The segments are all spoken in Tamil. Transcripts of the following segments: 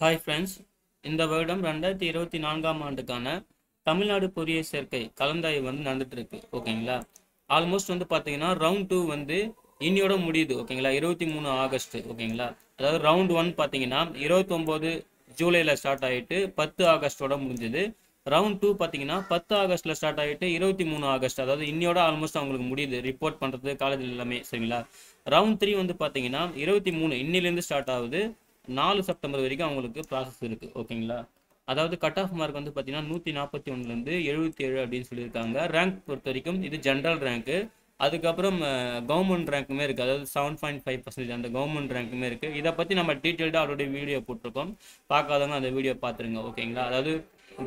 ஹாய் ஃப்ரெண்ட்ஸ் இந்த வருடம் ரெண்டாயிரத்தி இருபத்தி நான்காம் ஆண்டுக்கான தமிழ்நாடு பொறியியல் சேர்க்கை கலந்தாய்வு வந்து நடந்துட்டு இருக்கு ஓகேங்களா? ஆல்மோஸ்ட் வந்து பார்த்தீங்கன்னா ரவுண்ட் டூ வந்து இன்னியோட முடியுது ஓகேங்களா? இருபத்தி மூணு ஆகஸ்ட் ஓகேங்களா? அதாவது ரவுண்ட் ஒன் பார்த்தீங்கன்னா இருபத்தொம்போது ஜூலையில் ஸ்டார்ட் ஆகிட்டு பத்து ஆகஸ்டோட முடிஞ்சது. ரவுண்ட் டூ பார்த்தீங்கன்னா பத்து ஆகஸ்ட்டில் ஸ்டார்ட் ஆகிட்டு இருபத்தி மூணு ஆகஸ்ட் அதாவது இன்னியோட ஆல்மோஸ்ட் அவங்களுக்கு முடியுது ரிப்போர்ட் பண்ணுறது காலேஜில் எல்லாமே சரிங்களா? ரவுண்ட் த்ரீ வந்து பார்த்தீங்கன்னா இருபத்தி மூணு இன்னிலேருந்து ஸ்டார்ட் ஆகுது. நாலு செப்டம்பர் வரைக்கும் அவங்களுக்கு ப்ராசஸ் இருக்குது ஓகேங்களா அதாவது கட் ஆஃப் மார்க் வந்து பார்த்தீங்கன்னா நூற்றி நாற்பத்தி ஒன்றுலேருந்து எழுபத்தி ஏழு அப்படின்னு சொல்லியிருக்காங்க. ரேங்க் பொறுத்த வரைக்கும் இது ஜென்ரல் ரேங்க்கு அதுக்கப்புறம் கவர்மெண்ட் ரேங்க்குமே இருக்குது அதாவது செவன் பாயிண்ட் ஃபைவ் பர்சன்டேஜ் அந்த கவர்மெண்ட் ரேங்க்குமே இருக்குது இதை பற்றி நம்ம டீட்டெயில்டாக ஆல்ரெடி வீடியோ போட்டிருக்கோம். பார்க்காதவங்க அந்த வீடியோ பார்த்துருங்க ஓகேங்களா அதாவது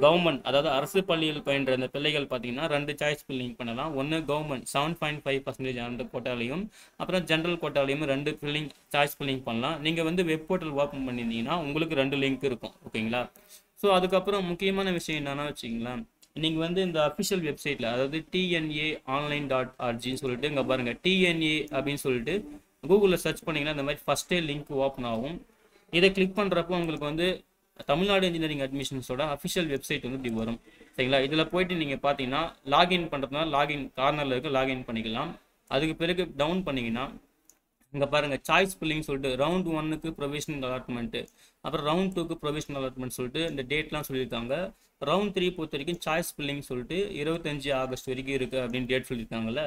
கவர்மெண்ட் அதாவது அரசு பள்ளியில் பயின்ற அந்த பிள்ளைகள் பார்த்தீங்கன்னா ரெண்டு சாய்ஸ் ஃபில்லிங் பண்ணலாம். ஒன்று government seven point five percentage அந்த கோட்டாலையும் அப்புறம் ஜென்ரல் கோட்டாலையும் ரெண்டு ஃபில்லிங் சாய்ஸ் ஃபில்லிங் பண்ணலாம். நீங்கள் வந்து வெப் போர்ட்டல் ஓப்பன் பண்ணியிருந்தீங்கன்னா உங்களுக்கு ரெண்டு லிங்க் இருக்கும். ஓகேங்களா? ஸோ அதுக்கப்புறம் முக்கியமான விஷயம் என்னென்னா வச்சிங்களேன் நீங்கள் வந்து இந்த அஃபிஷியல் வெப்சைட்டில் அதாவது டிஎன்ஏ ஆன்லைன் டாட் ஆர்ஜின்னு சொல்லிட்டு இங்கே பாருங்கள் டிஎன்ஏ அப்படின்னு சொல்லிட்டு கூகுளில் சர்ச் பண்ணிங்கன்னா இந்த மாதிரி ஃபஸ்ட்டே லிங்க் ஓப்பன் ஆகும். இதை கிளிக் பண்ணுறப்போ உங்களுக்கு வந்து தமிழ்நாடு இன்ஜினியரிங் அட்மிஷன்ஸோட அஃபிஷியல் வெப்சைட் வந்து இப்படி வரும். சரிங்களா? இதில் போயிட்டு நீங்கள் பார்த்தீங்கன்னா லாகின் பண்ணுறதுனால லாகின் கார்னரில் இருக்க லாகின் பண்ணிக்கலாம். அதுக்கு பிறகு டவுன் பண்ணிங்கன்னா இங்கே பாருங்கள் சாய்ஸ் ஃபில்லிங் சொல்லிட்டு ரவுண்ட் ஒன்னுக்கு ப்ரொவிஷனல் அலாட்மெண்ட்டு அப்புறம் ரவுண்ட் டூக்கு ப்ரொவிஷனல் அலாட்மெண்ட் சொல்லிட்டு இந்த டேட்லாம் சொல்லியிருக்காங்க. ரவுண்ட் த்ரீ பொறுத்த வரைக்கும் சாய்ஸ் ஃபில்லிங் சொல்லிட்டு இருபத்தஞ்சி ஆகஸ்ட் வரைக்கும் இருக்குது அப்படின்னு டேட் சொல்லியிருக்காங்கல்ல.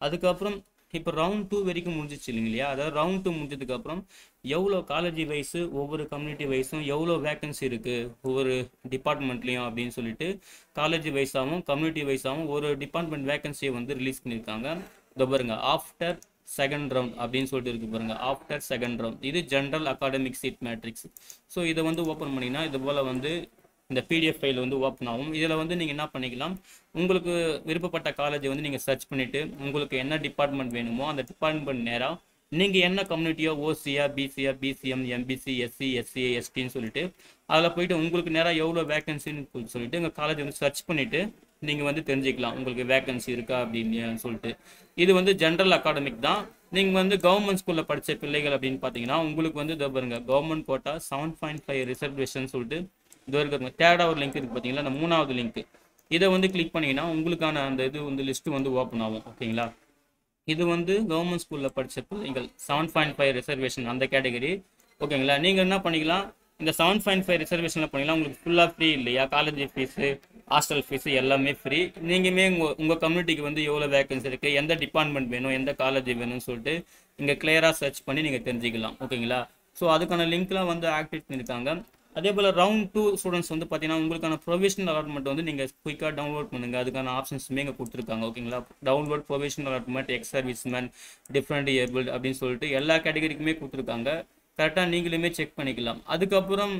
அதுக்கப்புறம் இப்போ ரவுண்ட் டூ வரைக்கும் முடிஞ்சிச்சு இல்லைங்களா அதாவது ரவுண்ட் டூ முடிஞ்சதுக்கப்புறம் எவ்வளோ காலேஜ் வைஸு ஒவ்வொரு கம்யூனிட்டி வைஸும் எவ்வளோ வேக்கன்சி இருக்குது ஒவ்வொரு டிபார்ட்மெண்ட்லேயும் அப்படின்னு சொல்லிட்டு காலேஜ் வைஸாகவும் கம்யூனிட்டி வைஸாகவும் ஒரு டிபார்ட்மெண்ட் வேக்கன்சியை வந்து ரிலீஸ் பண்ணியிருக்காங்க. இதோ பாருங்க ஆஃப்டர் செகண்ட் ரவுண்ட் அப்படின்னு சொல்லிட்டு இருக்கு பாருங்க ஆஃப்டர் செகண்ட் ரவுண்ட் இது general academic seat matrix so இதை வந்து ஓப்பன் பண்ணிங்கன்னா இது போல் வந்து இந்த பிடிஎஃப் ஃபைல் வந்து ஓப்பன் ஆகும். இதில் வந்து நீங்கள் என்ன பண்ணிக்கலாம் உங்களுக்கு விருப்பப்பட்ட காலேஜை வந்து நீங்கள் சர்ச் பண்ணிவிட்டு உங்களுக்கு என்ன டிபார்ட்மெண்ட் வேணுமோ அந்த டிபார்ட்மெண்ட் நேராக நீங்கள் என்ன கம்யூனிட்டியோ ஓசியா பிசியா பிசிஎம் எம்பிசி எஸ்சி எஸ்சி எஸ்டின்னு சொல்லிட்டு அதில் போயிட்டு உங்களுக்கு நேராக எவ்வளோ வேகன்சின்னு சொல்லிட்டு உங்கள் காலேஜ் வந்து சர்ச் பண்ணிவிட்டு நீங்கள் வந்து தெரிஞ்சுக்கலாம். உங்களுக்கு வேகன்சி இருக்கா அப்படின்னு சொல்லிட்டு. இது வந்து ஜென்ரல் அகாடமிக் தான். நீங்கள் வந்து கவர்மெண்ட் ஸ்கூலில் படித்த பிள்ளைகள் அப்படின்னு பார்த்தீங்கன்னா உங்களுக்கு வந்து இதை பாருங்கள் government quota seven point five reservation சொல்லிட்டு இது வரைக்கும் தேர்டாக ஒரு லிங்க் இருக்குது பார்த்தீங்களா அந்த மூணாவது லிங்க் இதை வந்து கிளிக் பண்ணிங்கன்னா உங்களுக்கான அந்த இது வந்து லிஸ்ட்டு வந்து ஓப்பன் ஆகும். ஓகேங்களா இது வந்து கவர்மெண்ட் ஸ்கூலில் படித்த பிள்ளைங்கள் செவன் பாயிண்ட் ஃபைவ் ரிசர்வேஷன் அந்த கேட்டகரி ஓகேங்களா நீங்கள் என்ன பண்ணிக்கலாம்? இந்த செவன் பாயிண்ட் ஃபைவ் ரிசர்வேஷனில் பண்ணிக்கலாம். உங்களுக்கு ஃபுல்லாக ஃப்ரீ இல்லையா? காலேஜ் ஃபீஸு ஹாஸ்டல் ஃபீஸு எல்லாமே ஃப்ரீ நீங்களுமே உங்கள் உங்கள் கம்யூனிட்டிக்கு வந்து எவ்வளோ வேகன்சி இருக்குது எந்த டிபார்ட்மெண்ட் வேணும்? எந்த காலேஜ் வேணும்னு சொல்லிட்டு இங்கே கிளியராக சர்ச் பண்ணி நீங்கள் தெரிஞ்சுக்கலாம். ஓகேங்களா ஸோ அதுக்கான லிங்க்லாம் வந்து ஆக்டிவேட் பண்ணியிருக்காங்க. அதே போல் ரவுண்ட் டூ ஸ்டூடெண்ட்ஸ் வந்து பார்த்தீங்கன்னா உங்களுக்கான ப்ரொவிஷனல் அலாட்மெண்ட் வந்து நீங்கள் குயிக்காக டவுன்லோட் பண்ணுங்கள் அதுக்கான ஆப்ஷன்ஸுமே இங்கே கொடுத்துருக்காங்க. ஓகேங்களா download provisional allotment ex service man different இயர்பிள் அப்படின்னு சொல்லிட்டு எல்லா கேட்டகரிக்குமே கொடுத்துருக்காங்க. கரெக்டாக நீங்களுமே செக் பண்ணிக்கலாம். அதுக்கப்புறம்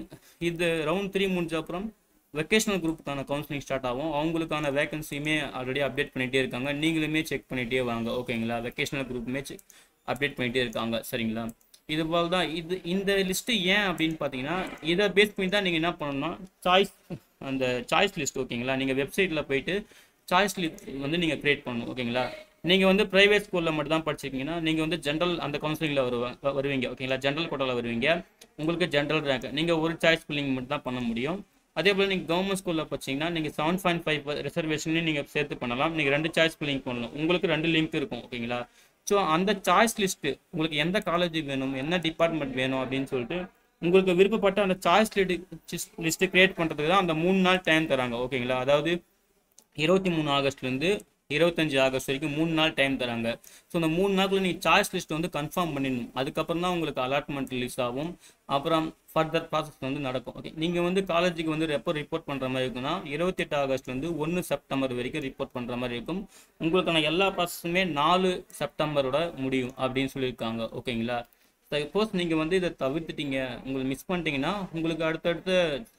இது ரவுண்ட் த்ரீ முடிஞ்ச அப்புறம் வெக்கேஷனல் குரூப்புக்கான கவுன்சிலிங் ஸ்டார்ட் ஆகும். அவங்களுக்கான வேகன்சியுமே ஆல்ரெடி அப்டேட் பண்ணிகிட்டே இருக்காங்க. நீங்களுமே செக் பண்ணிகிட்டே வாங்க. ஓகேங்களா வெக்கேஷனல் குரூப்புமே செக் அப்டேட் பண்ணிகிட்டே இருக்காங்க. சரிங்களா? இது போல் தான். இது இந்த லிஸ்ட்டு ஏன் அப்படின்னு பார்த்தீங்கன்னா இதை பேஸ் பண்ணி தான் நீங்கள் என்ன பண்ணணும்னா சாய்ஸ் அந்த சாய்ஸ் லிஸ்ட் ஓகேங்களா நீங்கள் வெப்சைட்டில் போயிட்டு சாய்ஸ் லிஸ்ட் வந்து நீங்கள் க்ரியேட் பண்ணணும் ஓகேங்களா நீங்கள் வந்து ப்ரைவேட் ஸ்கூலில் மட்டும் தான் படிச்சிருக்கீங்கன்னா நீங்கள் வந்து ஜென்ரல் அந்த கவுன்சிலிங்கில் வருவாங்க வருவீங்க ஓகேங்களா ஜென்ரல் கோட்டாவில் வருவீங்க. உங்களுக்கு ஜென்ரல் ரேங்க் நீங்கள் ஒரு சாய்ஸ் பில்லிங் மட்டும் தான் பண்ண முடியும். அதே போல் நீங்கள் கவர்மெண்ட் ஸ்கூலில் படிச்சிங்கன்னா நீங்கள் செவன் பாயிண்ட் ஃபைவ் ரிசர்வேஷனையும் நீங்கள் சேர்த்து பண்ணலாம். நீங்கள் ரெண்டு சாய்ஸ் பில்லிங் பண்ணலாம். உங்களுக்கு ரெண்டு லிங்க் இருக்கும் ஓகேங்களா ஸோ அந்த சாய்ஸ் லிஸ்ட்டு உங்களுக்கு எந்த காலேஜ் வேணும் என்ன டிபார்ட்மெண்ட் வேணும் அப்படின்னு சொல்லிட்டு உங்களுக்கு விருப்பப்பட்ட அந்த சாய்ஸ் லிஸ்ட்டு கிரியேட் பண்ணுறதுக்கு தான் அந்த மூணு நாள் டைம் தராங்க ஓகேங்களா அதாவது இருபத்தி மூணு ஆகஸ்ட்லேருந்து இருபத்தஞ்சு ஆகஸ்ட் வரைக்கும் மூணு நாள் டைம் தராங்க. ஸோ அந்த மூணு நாளுக்குள்ள நீங்கள் சாய்ஸ் லிஸ்ட் வந்து கன்ஃபார்ம் பண்ணிடணும். அதுக்கப்புறம் தான் உங்களுக்கு அலாட்மெண்ட் ரிலீஸ் ஆகும். அப்புறம் ஃபர்தர் ப்ராசஸ் வந்து நடக்கும். ஓகே நீங்கள் வந்து காலேஜுக்கு வந்து எப்போ ரிப்போர்ட் பண்ணுற மாதிரி இருக்குன்னா இருபத்தெட்டு ஆகஸ்ட் வந்து ஒன்று செப்டம்பர் வரைக்கும் ரிப்போர்ட் பண்ணுற மாதிரி இருக்கும். உங்களுக்கான எல்லா ப்ராசஸுமே நாலு செப்டம்பரோட முடியும் அப்படின்னு சொல்லியிருக்காங்க. ஓகேங்களா சப்போஸ் நீங்கள் வந்து இதை தவிர்த்துட்டீங்க உங்களுக்கு மிஸ் பண்ணிட்டீங்கன்னா உங்களுக்கு அடுத்தடுத்த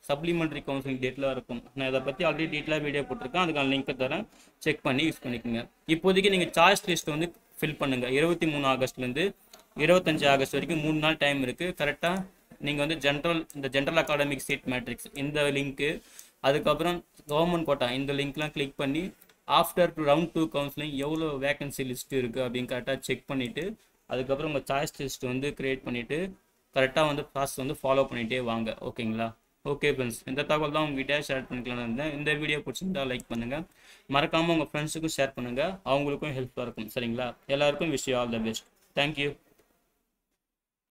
சப்ளிமெண்ட்ரி கவுன்சிலிங் டேட்லாம் இருக்கும். நான் இதை பற்றி ஆல்ரெடி டீட்டெயிலாக வீடியோ போட்டிருக்கேன். அதுக்கான லிங்க்கை தரேன். செக் பண்ணி யூஸ் பண்ணிக்கோங்க. இப்போதைக்கு நீங்கள் சாய்ஸ் லிஸ்ட் வந்து ஃபில் பண்ணுங்கள் இருபத்தி மூணு ஆகஸ்ட்லேருந்து இருபத்தஞ்சு ஆகஸ்ட் வரைக்கும் மூணு நாள் டைம் இருக்குது கரெக்டாக நீங்கள் வந்து ஜென்ரல் இந்த ஜென்ரல் அகாடமிக் சீட் மேட்ரிக்ஸ் இந்த லிங்க்கு அதுக்கப்புறம் கவர்மெண்ட் கோட்டா இந்த லிங்க்லாம் கிளிக் பண்ணி ஆஃப்டர் ரவுண்ட் டூ கவுன்சிலிங் எவ்வளோ வேகன்சி லிஸ்ட் இருக்குது அப்படின்னு கரெக்டாக செக் பண்ணிவிட்டு அதுக்கப்புறம் உங்கள் சாய்ஸ் லிஸ்ட் வந்து க்ரியேட் பண்ணிவிட்டு கரெக்டாக வந்து ப்ராசஸ் வந்து ஃபாலோ பண்ணிகிட்டே வாங்க. ஓகேங்களா ஓகே ஃப்ரெண்ட்ஸ் இந்த தகவல் தான் உங்ககிட்ட ஷேர் பண்ணிக்கலாம்னு இருந்தேன். இந்த வீடியோ பிடிச்சிருந்தா லைக் பண்ணுங்கள் மறக்காமல் உங்கள் ஃப்ரெண்ட்ஸுக்கும் ஷேர் பண்ணுங்கள் அவங்களுக்கும் ஹெல்ப்ஃபுல்லாக இருக்கும். சரிங்களா? எல்லாருக்கும் wish all the best thank you